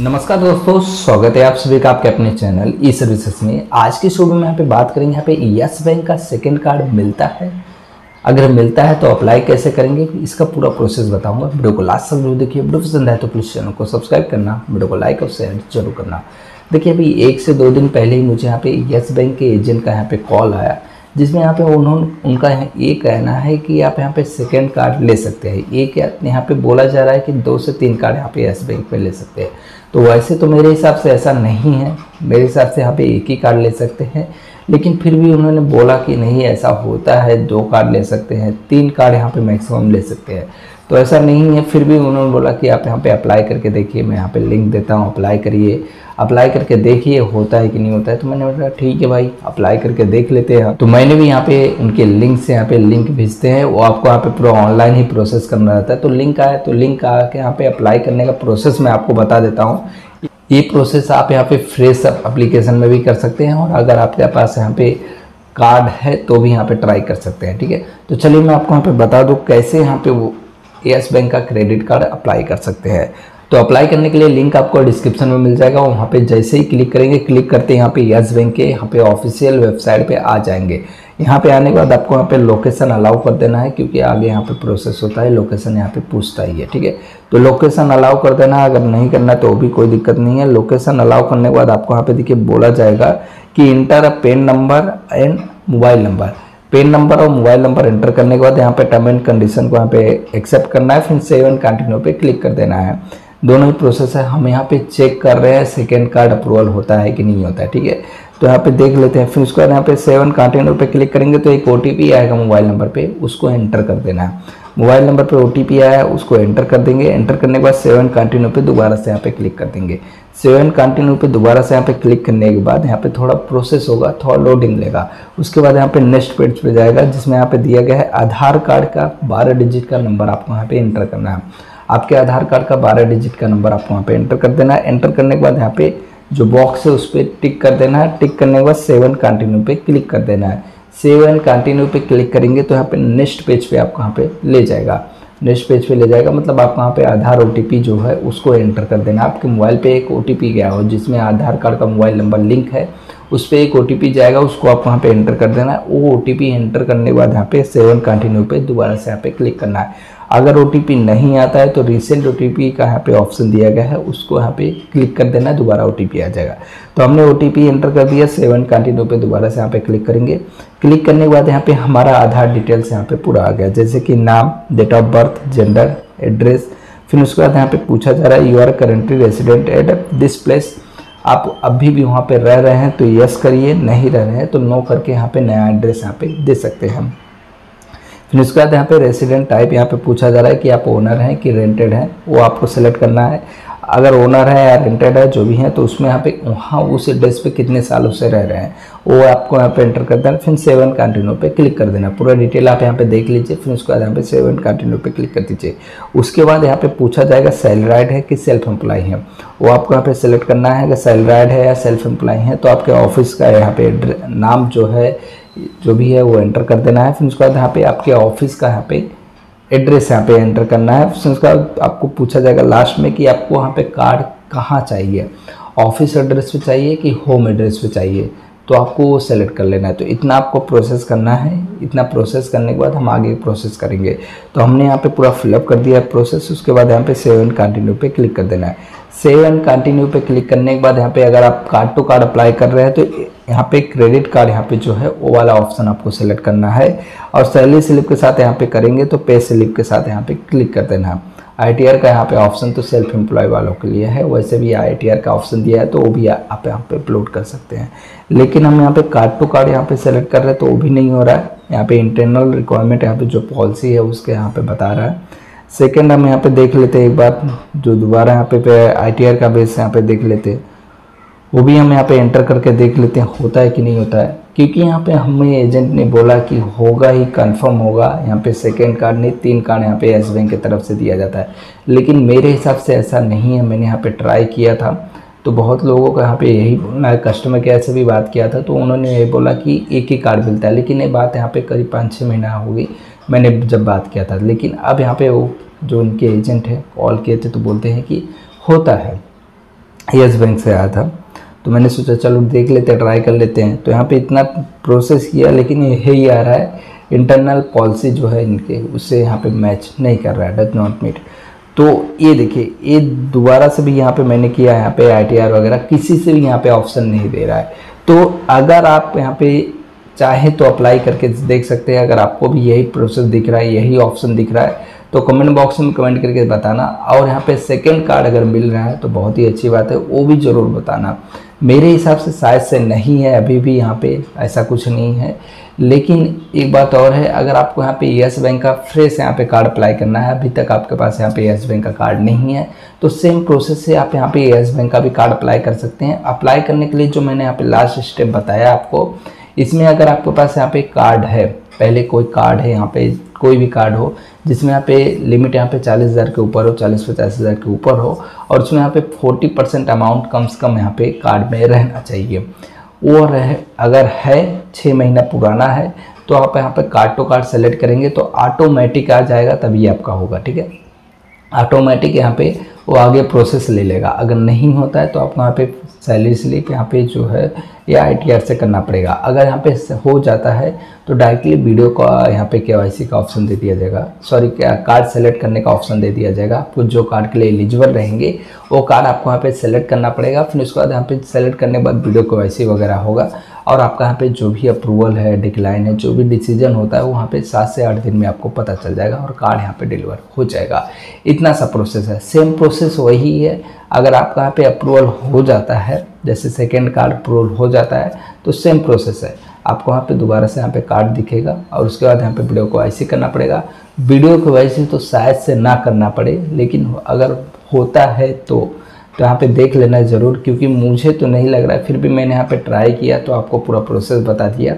नमस्कार दोस्तों, स्वागत है आप सभी का आपके अपने चैनल ई सर्विसेज़ में। आज की शो में यहाँ पे बात करेंगे, यहाँ पे यस बैंक का सेकंड कार्ड मिलता है। अगर मिलता है तो अप्लाई कैसे करेंगे, इसका पूरा प्रोसेस बताऊँगा। वीडियो को लास्ट तक ज़रूर देखिए। वीडियो पसंद है तो प्लीज़ चैनल को सब्सक्राइब करना, वीडियो को लाइक और शेयर ज़रूर करना। देखिए, अभी एक से दो दिन पहले ही मुझे यहाँ पे यस बैंक के एजेंट का यहाँ पे कॉल आया। जिसमें यहाँ पे उन्होंने, उनका ये कहना है कि आप यहाँ पे सेकेंड कार्ड ले सकते हैं। एक यहाँ पे बोला जा रहा है कि दो से तीन कार्ड यहाँ पे यस बैंक में ले सकते हैं। तो वैसे तो मेरे हिसाब से ऐसा नहीं है। मेरे हिसाब से यहाँ पे एक ही कार्ड ले सकते हैं। लेकिन फिर भी उन्होंने बोला कि नहीं, ऐसा होता है, दो कार्ड ले सकते हैं, तीन कार्ड यहाँ पे मैक्सिमम ले सकते हैं। तो ऐसा नहीं है। फिर भी उन्होंने बोला कि आप यहाँ पे अप्लाई करके देखिए, मैं यहाँ पे लिंक देता हूँ अप्लाई करिए। अप्लाई करके देखिए, होता है कि नहीं होता है। तो मैंने बोला, ठीक है भाई अप्लाई करके देख लेते हैं। तो मैंने भी यहाँ पे उनके लिंक से यहाँ पे लिंक भेजते हैं। वो आपको यहाँ पे पूरा ऑनलाइन ही प्रोसेस करना रहता है। तो लिंक आया तो लिंक आके यहाँ पे अप्लाई करने का प्रोसेस मैं आपको बता देता हूँ। ये प्रोसेस आप यहाँ पे फ्रेश अप्लीकेशन में भी कर सकते हैं और अगर आपके पास यहाँ पे कार्ड है तो भी यहाँ पे ट्राई कर सकते हैं, ठीक है? तो चलिए मैं आपको यहाँ पे बता दूँ कैसे यहाँ पे वो यस बैंक का क्रेडिट कार्ड अप्लाई कर सकते हैं। तो अप्लाई करने के लिए लिंक आपको डिस्क्रिप्शन में मिल जाएगा। वहाँ पे जैसे ही क्लिक करेंगे क्लिक करते यहाँ पे यस बैंक के यहाँ पे ऑफिशियल वेबसाइट पे आ जाएँगे। यहाँ पे आने के बाद आपको यहाँ पे लोकेशन अलाउ कर देना है, क्योंकि आगे यहाँ पे प्रोसेस होता है लोकेशन यहाँ पे पूछता ही है, ठीक है? तो लोकेशन अलाउ कर देना अगर नहीं करना तो भी कोई दिक्कत नहीं है। लोकेशन अलाउ करने के बाद आपको यहाँ पे देखिए बोला जाएगा कि enter a PAN number and mobile number PAN number और मोबाइल नंबर एंटर करने के बाद यहाँ पे टर्म एंड कंडीशन को यहाँ पे एक्सेप्ट करना है, फिर सेव एंड कंटिन्यू पे क्लिक कर देना है। दोनों ही प्रोसेस है। हम यहाँ पे चेक कर रहे हैं सेकेंड कार्ड अप्रूवल होता है कि नहीं होता है, ठीक है? तो यहाँ पे देख लेते हैं, फिर उसके बाद यहाँ पे सेवन कंटिन्यू पे क्लिक करेंगे तो एक ओटीपी आएगा मोबाइल नंबर पे, उसको एंटर कर देना है। मोबाइल नंबर पे ओ आया उसको एंटर कर देंगे। एंटर करने के बाद सेवन कंटिन्यू पे दोबारा से यहाँ पे क्लिक कर देंगे। सेवन कंटिन्यू पे दोबारा से यहाँ पे क्लिक करने के बाद यहाँ पे थोड़ा प्रोसेस होगा, थोड़ा लोडिंग लेगा। उसके बाद यहाँ पे नेक्स्ट पेज पे जाएगा, जिसमें यहाँ पे दिया गया है आधार कार्ड का बारह डिजिट का नंबर आपको यहाँ पे एंटर करना है। आपके आधार कार्ड का बारह डिजिट का नंबर आपको वहाँ पे एंटर कर देना है। एंटर करने के बाद यहाँ पे जो बॉक्स है उस पर टिक कर देना है। टिक करने के बाद सेवन कंटिन्यू पे क्लिक कर देना है। सेवन कंटिन्यू पे क्लिक करेंगे तो यहाँ पे नेक्स्ट पेज पे आपको यहाँ पे ले जाएगा। नेक्स्ट पेज पे ले जाएगा मतलब आप वहाँ पे आधार ओटीपी जो है उसको एंटर कर देना। आपके मोबाइल पे एक ओटीपी गया हो, जिसमें आधार कार्ड का मोबाइल नंबर लिंक है, उस पर एक ओटीपी जाएगा, उसको आप वहाँ पे एंटर कर देना। है वो ओटीपी एंटर करने के बाद यहाँ पे सेवन कंटिन्यू पे दोबारा से यहाँ पे क्लिक करना है। अगर ओटीपी नहीं आता है तो रिसेंट ओ का यहाँ पे ऑप्शन दिया गया है, उसको यहाँ पे क्लिक कर देना, दोबारा ओटीपी आ जाएगा। तो हमने ओटीपी एंटर कर दिया सेवन कंटिन्यू पे दोबारा से यहाँ पे क्लिक करेंगे। क्लिक करने के बाद यहाँ पे हमारा आधार डिटेल्स यहाँ पे पूरा आ गया, जैसे कि नाम date of birth gender address फिर उसके बाद यहाँ पे पूछा जा रहा है you are currently resident at this place आप अभी भी वहाँ पे रह रहे हैं तो यस करिए, नहीं रह रहे हैं तो नो करके यहाँ पे नया एड्रेस यहाँ पे दे सकते हैं हम। फिर उसके बाद यहाँ पे रेसिडेंट टाइप यहाँ पे पूछा जा रहा है कि आप ओनर हैं कि रेंटेड हैं, वो आपको सेलेक्ट करना है। अगर ओनर है या रेंटेड है, जो भी है तो उसमें यहाँ पे वहाँ उस एड्रेस पे कितने सालों से रह रहे हैं, वो आपको यहाँ पे एंटर कर देना फिर सेवन कंटिन्यू पे क्लिक कर देना। पूरा डिटेल आप यहाँ पे देख लीजिए, फिर उसके बाद यहाँ पे सेवन कंटिन्यू पे क्लिक कर दीजिए। उसके बाद यहाँ पे पूछा जाएगा सैलराइड है कि सेल्फ एम्प्लॉय है? वो आपको यहाँ पे सेलेक्ट करना है, अगर सैलराइड है या सेल्फ एम्प्लॉय है तो आपके ऑफ़िस का यहाँ पे नाम जो है जो भी है वो एंटर कर देना है, फिर उसके बाद यहाँ पे आपके ऑफ़िस का यहाँ पे एड्रेस यहाँ पे एंटर करना है, फिर उसके बाद आपको पूछा जाएगा लास्ट में कि आपको वहाँ पे कार्ड कहाँ चाहिए। ऑफ़िस एड्रेस पे चाहिए कि होम एड्रेस पे चाहिए? तो आपको वो सेलेक्ट कर लेना है। तो इतना आपको प्रोसेस करना है। इतना प्रोसेस करने के बाद हम आगे प्रोसेस करेंगे। तो हमने यहाँ पे पूरा फिलअप कर दिया है प्रोसेस उसके बाद यहाँ पे सेव एंड कंटिन्यू पे क्लिक कर देना है। सेव एंड कंटिन्यू पे क्लिक करने के बाद यहाँ पे अगर आप कार्ड टू कार्ड अप्लाई कर रहे हैं तो यहाँ पे क्रेडिट कार्ड यहाँ पे जो है वो वाला ऑप्शन आपको सेलेक्ट करना है और सैलरी स्लिप के साथ यहाँ पे करेंगे तो पे स्लिप के साथ यहाँ पे क्लिक कर देना है आईटीआर का यहाँ पे ऑप्शन तो सेल्फ एम्प्लॉय वालों के लिए है वैसे भी आईटीआर का ऑप्शन दिया है तो वो भी आप यहाँ पे अपलोड कर सकते हैं लेकिन हम यहाँ पे कार्ड टू कार्ड यहाँ पे सेलेक्ट कर रहे हैं तो वो भी नहीं हो रहा है यहाँ पे इंटरनल रिक्वायरमेंट यहाँ पे जो पॉलिसी है उसके यहाँ पे बता रहा है सेकेंड हम यहाँ पे देख लेते हैं एक बार जो दोबारा यहाँ पे आईटीआर का बेस यहाँ पे देख लेते हैं वो भी हम यहाँ पे एंटर करके देख लेते हैं, होता है कि नहीं होता है। क्योंकि यहाँ पे हमें एजेंट ने बोला कि होगा ही कंफर्म होगा। यहाँ पे सेकेंड कार्ड नहीं, तीन कार्ड यहाँ पे एस बैंक की तरफ़ से दिया जाता है। लेकिन मेरे हिसाब से ऐसा नहीं है, मैंने यहाँ पे ट्राई किया था। तो बहुत लोगों का यहाँ पे यही मैं कस्टमर केयर से भी बात किया था तो उन्होंने ये बोला कि एक ही कार्ड मिलता है। लेकिन ये बात यहाँ पे करीब पाँच छः महीना हो गई, मैंने जब बात किया था। लेकिन अब यहाँ पे वो जो उनके एजेंट है कॉल किए थे तो बोलते हैं कि होता है। यस बैंक से आया था। तो मैंने सोचा, चलो देख लेते हैं ट्राई कर लेते हैं। तो यहाँ पे इतना प्रोसेस किया, लेकिन यही आ रहा है इंटरनल पॉलिसी जो है इनके उससे यहाँ पे मैच नहीं कर रहा है डज नॉट मीट तो ये देखिए, ये दोबारा से भी यहाँ पे मैंने किया, यहाँ पे आईटीआर वगैरह, किसी से भी यहाँ पे ऑप्शन नहीं दे रहा है। तो अगर आप यहाँ पे चाहे तो अप्लाई करके देख सकते हैं, अगर आपको भी यही प्रोसेस दिख रहा है, यही ऑप्शन दिख रहा है तो कमेंट बॉक्स में कमेंट करके बताना। और यहाँ पे सेकेंड कार्ड अगर मिल रहा है तो बहुत ही अच्छी बात है, वो भी ज़रूर बताना। मेरे हिसाब से शायद से नहीं है, अभी भी यहाँ पे ऐसा कुछ नहीं है। लेकिन एक बात और है, अगर आपको यहाँ पे यस बैंक का फ्रेश यहाँ पे कार्ड अप्लाई करना है, अभी तक आपके पास यहाँ पे यस बैंक का कार्ड नहीं है तो सेम प्रोसेस से आप यहाँ पे यस बैंक का भी कार्ड अप्लाई कर सकते हैं। अप्लाई करने के लिए जो मैंने यहाँ पे लास्ट स्टेप बताया आपको, इसमें अगर आपके पास यहाँ पे कार्ड है, पहले कोई कार्ड है यहाँ पे, कोई भी कार्ड हो जिसमें यहाँ पे लिमिट यहाँ पे चालीस हज़ार के ऊपर हो, चालीस पचास हज़ार के ऊपर हो, और उसमें यहाँ पे फोर्टी परसेंट अमाउंट कम से कम यहाँ पे कार्ड में रहना चाहिए। वो रहे, अगर है छः महीना पुराना है तो आप यहाँ पे कार्ड टू कार्ड सेलेक्ट करेंगे तो ऑटोमेटिक आ जाएगा, तभी आपका होगा, ठीक है? ऑटोमेटिक यहाँ पे वो आगे प्रोसेस ले लेगा। अगर नहीं होता है तो आप यहाँ पे सैलरी स्लिप यहाँ पे जो है ये आई से करना पड़ेगा। अगर यहाँ पे हो जाता है तो डायरेक्टली वीडियो का यहाँ पे के का ऑप्शन दे दिया जाएगा। सॉरी कार्ड सेलेक्ट करने का ऑप्शन दे दिया जाएगा। आपको जो कार्ड के लिए एलिजिबल रहेंगे, वो कार्ड आपको यहाँ पे सेलेक्ट करना पड़ेगा। फिर उसके बाद यहाँ पे सेलेक्ट करने के बाद वीडियो के वगैरह होगा। और आपका यहाँ पे जो भी अप्रूवल है डिक्लाइन है, जो भी डिसीज़न होता है, वो वहाँ पे सात से आठ दिन में आपको पता चल जाएगा और कार्ड यहाँ पे डिलीवर हो जाएगा। इतना सा प्रोसेस है। सेम प्रोसेस वही है अगर आपका यहाँ पे अप्रूवल हो जाता है, जैसे सेकेंड कार्ड अप्रूवल हो जाता है तो सेम प्रोसेस है। आपको वहाँ पे दोबारा से यहाँ पे कार्ड दिखेगा और उसके बाद यहाँ पे वीडियो को ऐसे करना पड़ेगा। वीडियो को वैसे तो शायद से ना करना पड़े, लेकिन अगर होता है तो तो यहाँ पे देख लेना ज़रूर, क्योंकि मुझे तो नहीं लग रहा है, फिर भी मैंने यहाँ पे ट्राई किया तो आपको पूरा प्रोसेस बता दिया।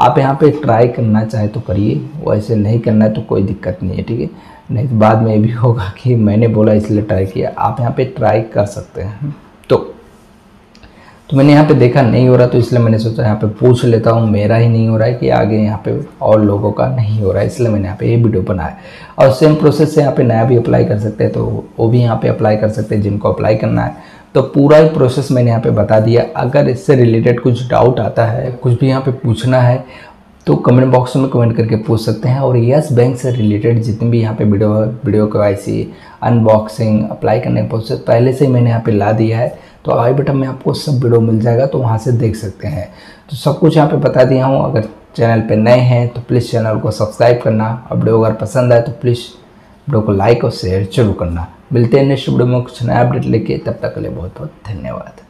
आप यहाँ पे ट्राई करना चाहे तो करिए, वैसे नहीं करना है तो कोई दिक्कत नहीं है, ठीक है? नहीं तो बाद में ये भी होगा कि मैंने बोला इसलिए ट्राई किया। आप यहाँ पे ट्राई कर सकते हैं। तो मैंने यहाँ पे देखा नहीं हो रहा तो इसलिए मैंने सोचा यहाँ पे पूछ लेता हूँ। मेरा ही नहीं हो रहा है कि आगे यहाँ पे और लोगों का नहीं हो रहा है, इसलिए मैंने यहाँ पे ये वीडियो बनाया। और सेम प्रोसेस से यहाँ पे नया भी अप्लाई कर सकते हैं तो वो भी यहाँ पे अप्लाई कर सकते हैं, जिनको अप्लाई करना है। तो पूरा ही प्रोसेस मैंने यहाँ पे बता दिया। अगर इससे रिलेटेड कुछ डाउट आता है, कुछ भी यहाँ पे पूछना है तो कमेंट बॉक्स में कमेंट करके पूछ सकते हैं और यस बैंक से रिलेटेड जितने भी यहाँ पे वीडियो वीडियो के वाई अनबॉक्सिंग अप्लाई करने का प्रोसेस पहले से ही मैंने यहाँ पे ला दिया है। तो आई बटन में आपको सब वीडियो मिल जाएगा तो वहाँ से देख सकते हैं। तो सब कुछ यहाँ पे बता दिया हूँ। अगर चैनल पर नए हैं तो प्लीज़ चैनल को सब्सक्राइब करना। और वीडियो अगर पसंद आए तो प्लीज़ वीडियो को लाइक और शेयर ज़रूर करना। मिलते हैं नेक्स्ट वीडियो में कुछ नया अपडेट लेके, तब तक के लिए बहुत बहुत धन्यवाद।